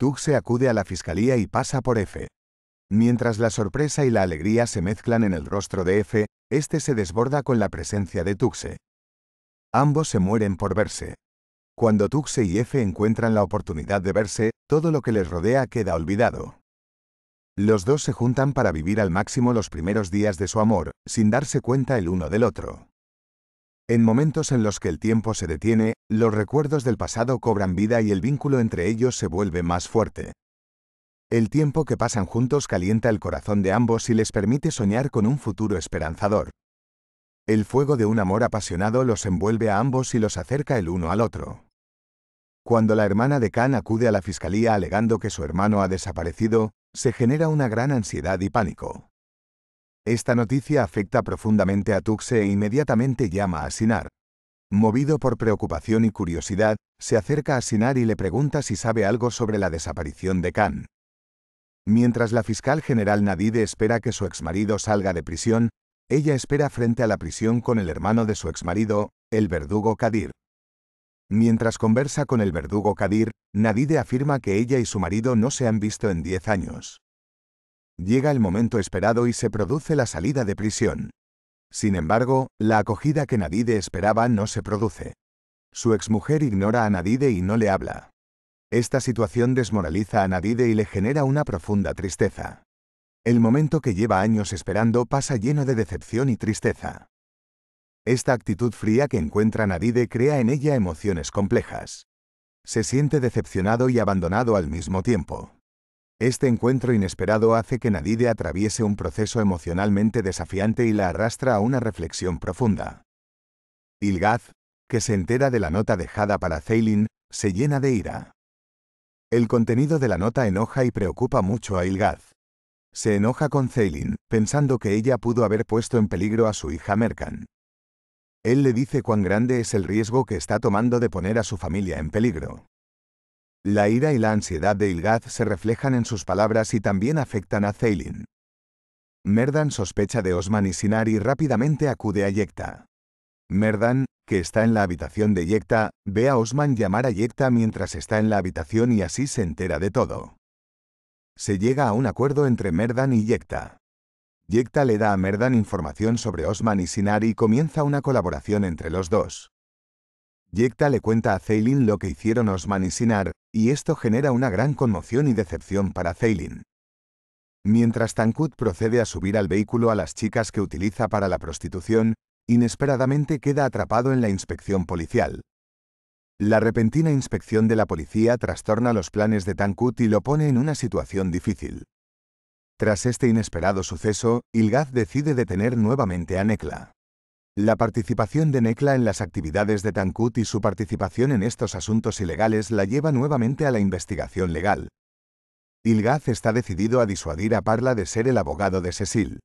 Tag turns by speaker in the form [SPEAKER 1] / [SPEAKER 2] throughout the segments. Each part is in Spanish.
[SPEAKER 1] Tuxe acude a la fiscalía y pasa por F. Mientras la sorpresa y la alegría se mezclan en el rostro de F, este se desborda con la presencia de Tuxe. Ambos se mueren por verse. Cuando Tuxe y F encuentran la oportunidad de verse, todo lo que les rodea queda olvidado. Los dos se juntan para vivir al máximo los primeros días de su amor, sin darse cuenta el uno del otro. En momentos en los que el tiempo se detiene, los recuerdos del pasado cobran vida y el vínculo entre ellos se vuelve más fuerte. El tiempo que pasan juntos calienta el corazón de ambos y les permite soñar con un futuro esperanzador. El fuego de un amor apasionado los envuelve a ambos y los acerca el uno al otro. Cuando la hermana de Khan acude a la fiscalía alegando que su hermano ha desaparecido, se genera una gran ansiedad y pánico. Esta noticia afecta profundamente a Tuxe e inmediatamente llama a Sinar. Movido por preocupación y curiosidad, se acerca a Sinar y le pregunta si sabe algo sobre la desaparición de Khan. Mientras la fiscal general Nadide espera que su exmarido salga de prisión, ella espera frente a la prisión con el hermano de su exmarido, el verdugo Kadir. Mientras conversa con el verdugo Kadir, Nadide afirma que ella y su marido no se han visto en 10 años. Llega el momento esperado y se produce la salida de prisión. Sin embargo, la acogida que Nadide esperaba no se produce. Su exmujer ignora a Nadide y no le habla. Esta situación desmoraliza a Nadide y le genera una profunda tristeza. El momento que lleva años esperando pasa lleno de decepción y tristeza. Esta actitud fría que encuentra Nadide crea en ella emociones complejas. Se siente decepcionado y abandonado al mismo tiempo. Este encuentro inesperado hace que Nadide atraviese un proceso emocionalmente desafiante y la arrastra a una reflexión profunda. Ilgaz, que se entera de la nota dejada para Ceylin, se llena de ira. El contenido de la nota enoja y preocupa mucho a Ilgaz. Se enoja con Ceylin, pensando que ella pudo haber puesto en peligro a su hija Merkan. Él le dice cuán grande es el riesgo que está tomando de poner a su familia en peligro. La ira y la ansiedad de Ilgaz se reflejan en sus palabras y también afectan a Ceylin. Merdan sospecha de Osman y Sinar y rápidamente acude a Yekta. Merdan, que está en la habitación de Yekta, ve a Osman llamar a Yekta mientras está en la habitación y así se entera de todo. Se llega a un acuerdo entre Merdan y Yekta. Yekta le da a Merdan información sobre Osman y Sinar y comienza una colaboración entre los dos. Yekta le cuenta a Ceylin lo que hicieron Osman y Sinar, y esto genera una gran conmoción y decepción para Ceylin. Mientras Tankut procede a subir al vehículo a las chicas que utiliza para la prostitución, inesperadamente queda atrapado en la inspección policial. La repentina inspección de la policía trastorna los planes de Tankut y lo pone en una situación difícil. Tras este inesperado suceso, Ilgaz decide detener nuevamente a Nekla. La participación de Nekla en las actividades de Tankut y su participación en estos asuntos ilegales la lleva nuevamente a la investigación legal. Ilgaz está decidido a disuadir a Parla de ser el abogado de Cecil.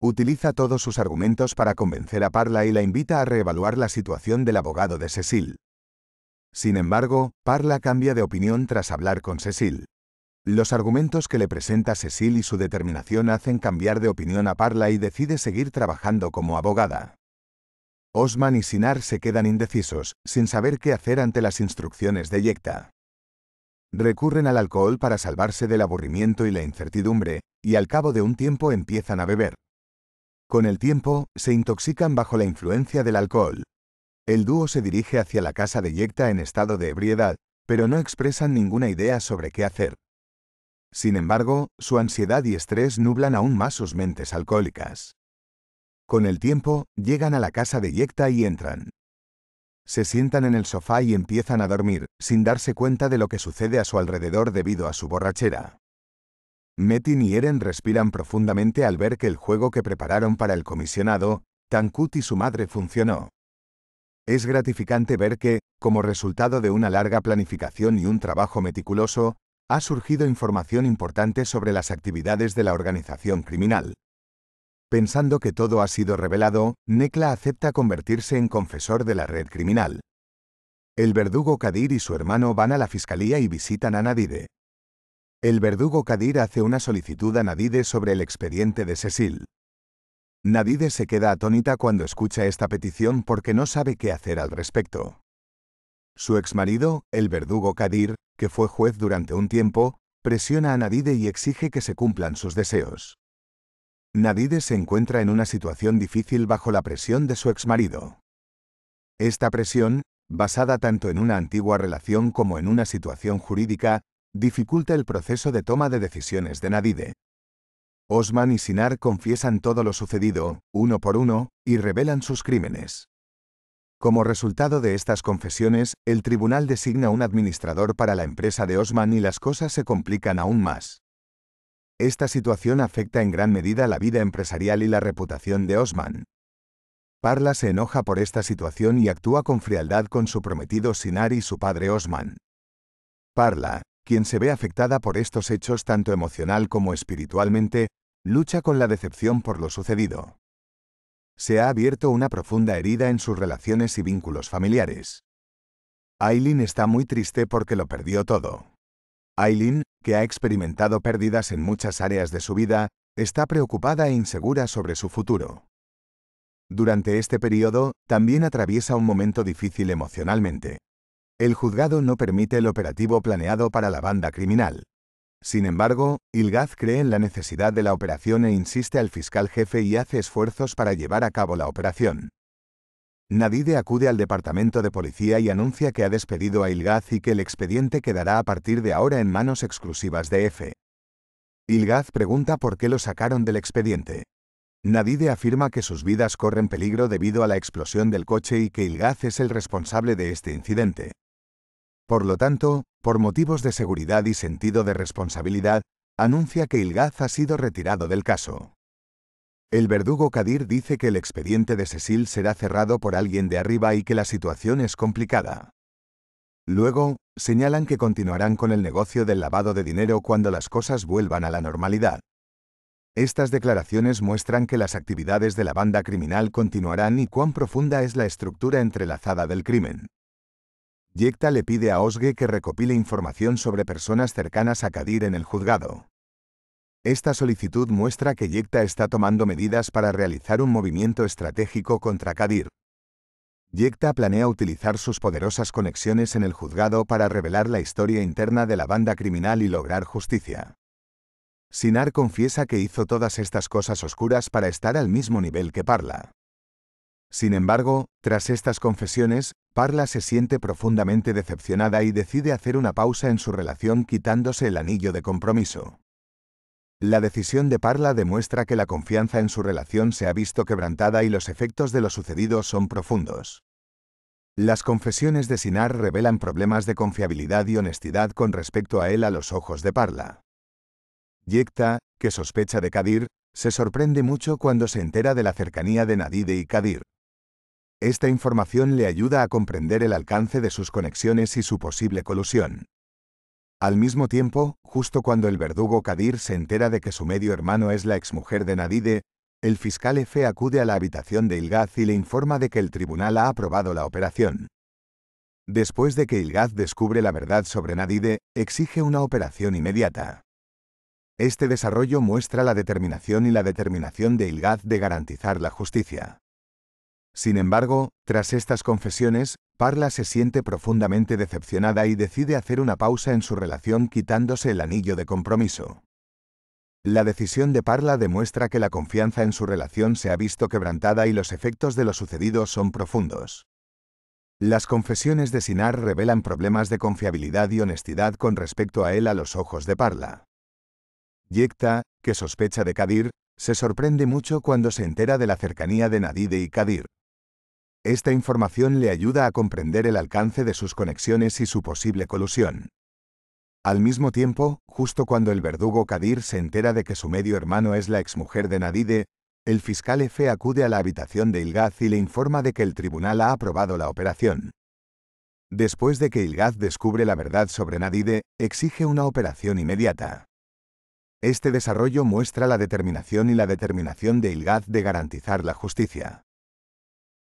[SPEAKER 1] Utiliza todos sus argumentos para convencer a Parla y la invita a reevaluar la situación del abogado de Cecil. Sin embargo, Parla cambia de opinión tras hablar con Cecil. Los argumentos que le presenta Cecil y su determinación hacen cambiar de opinión a Parla y decide seguir trabajando como abogada. Osman y Sinar se quedan indecisos, sin saber qué hacer ante las instrucciones de Yekta. Recurren al alcohol para salvarse del aburrimiento y la incertidumbre, y al cabo de un tiempo empiezan a beber. Con el tiempo, se intoxican bajo la influencia del alcohol. El dúo se dirige hacia la casa de Yekta en estado de ebriedad, pero no expresan ninguna idea sobre qué hacer. Sin embargo, su ansiedad y estrés nublan aún más sus mentes alcohólicas. Con el tiempo, llegan a la casa de Yekta y entran. Se sientan en el sofá y empiezan a dormir, sin darse cuenta de lo que sucede a su alrededor debido a su borrachera. Metin y Eren respiran profundamente al ver que el juego que prepararon para el comisionado, Tankut y su madre funcionó. Es gratificante ver que, como resultado de una larga planificación y un trabajo meticuloso, ha surgido información importante sobre las actividades de la organización criminal. Pensando que todo ha sido revelado, Nekla acepta convertirse en confesor de la red criminal. El verdugo Kadir y su hermano van a la fiscalía y visitan a Nadide. El verdugo Kadir hace una solicitud a Nadide sobre el expediente de Cecil. Nadide se queda atónita cuando escucha esta petición porque no sabe qué hacer al respecto. Su exmarido, el verdugo Kadir, que fue juez durante un tiempo, presiona a Nadide y exige que se cumplan sus deseos. Nadide se encuentra en una situación difícil bajo la presión de su exmarido. Esta presión, basada tanto en una antigua relación como en una situación jurídica, dificulta el proceso de toma de decisiones de Nadide. Osman y Sinar confiesan todo lo sucedido, uno por uno, y revelan sus crímenes. Como resultado de estas confesiones, el tribunal designa un administrador para la empresa de Osman y las cosas se complican aún más. Esta situación afecta en gran medida la vida empresarial y la reputación de Osman. Parla se enoja por esta situación y actúa con frialdad con su prometido Sinar y su padre Osman. Parla, quien se ve afectada por estos hechos tanto emocional como espiritualmente, lucha con la decepción por lo sucedido. Se ha abierto una profunda herida en sus relaciones y vínculos familiares. Aileen está muy triste porque lo perdió todo. Aileen, que ha experimentado pérdidas en muchas áreas de su vida, está preocupada e insegura sobre su futuro. Durante este periodo, también atraviesa un momento difícil emocionalmente. El juzgado no permite el operativo planeado para la banda criminal. Sin embargo, Ilgaz cree en la necesidad de la operación e insiste al fiscal jefe y hace esfuerzos para llevar a cabo la operación. Nadide acude al departamento de policía y anuncia que ha despedido a Ilgaz y que el expediente quedará a partir de ahora en manos exclusivas de F. Ilgaz pregunta por qué lo sacaron del expediente. Nadide afirma que sus vidas corren peligro debido a la explosión del coche y que Ilgaz es el responsable de este incidente. Por lo tanto, por motivos de seguridad y sentido de responsabilidad, anuncia que Ilgaz ha sido retirado del caso. El verdugo Kadir dice que el expediente de Cecil será cerrado por alguien de arriba y que la situación es complicada. Luego, señalan que continuarán con el negocio del lavado de dinero cuando las cosas vuelvan a la normalidad. Estas declaraciones muestran que las actividades de la banda criminal continuarán y cuán profunda es la estructura entrelazada del crimen. Yekta le pide a Osge que recopile información sobre personas cercanas a Kadir en el juzgado. Esta solicitud muestra que Yekta está tomando medidas para realizar un movimiento estratégico contra Kadir. Yekta planea utilizar sus poderosas conexiones en el juzgado para revelar la historia interna de la banda criminal y lograr justicia. Sinar confiesa que hizo todas estas cosas oscuras para estar al mismo nivel que Parla. Sin embargo, tras estas confesiones, Parla se siente profundamente decepcionada y decide hacer una pausa en su relación quitándose el anillo de compromiso. La decisión de Parla demuestra que la confianza en su relación se ha visto quebrantada y los efectos de lo sucedido son profundos. Las confesiones de Sinar revelan problemas de confiabilidad y honestidad con respecto a él a los ojos de Parla. Yekta, que sospecha de Kadir, se sorprende mucho cuando se entera de la cercanía de Nadide y Kadir. Esta información le ayuda a comprender el alcance de sus conexiones y su posible colusión. Al mismo tiempo, justo cuando el verdugo Kadir se entera de que su medio hermano es la exmujer de Nadide, el fiscal F acude a la habitación de Ilgaz y le informa de que el tribunal ha aprobado la operación. Después de que Ilgaz descubre la verdad sobre Nadide, exige una operación inmediata. Este desarrollo muestra la determinación y la determinación de Ilgaz de garantizar la justicia. Sin embargo, tras estas confesiones, Parla se siente profundamente decepcionada y decide hacer una pausa en su relación quitándose el anillo de compromiso. La decisión de Parla demuestra que la confianza en su relación se ha visto quebrantada y los efectos de lo sucedido son profundos. Las confesiones de Sinar revelan problemas de confiabilidad y honestidad con respecto a él a los ojos de Parla. Yekta, que sospecha de Kadir, se sorprende mucho cuando se entera de la cercanía de Nadide y Kadir. Esta información le ayuda a comprender el alcance de sus conexiones y su posible colusión. Al mismo tiempo, justo cuando el verdugo Kadir se entera de que su medio hermano es la exmujer de Nadide, el fiscal F acude a la habitación de Ilgaz y le informa de que el tribunal ha aprobado la operación. Después de que Ilgaz descubre la verdad sobre Nadide, exige una operación inmediata. Este desarrollo muestra la determinación y la determinación de Ilgaz de garantizar la justicia.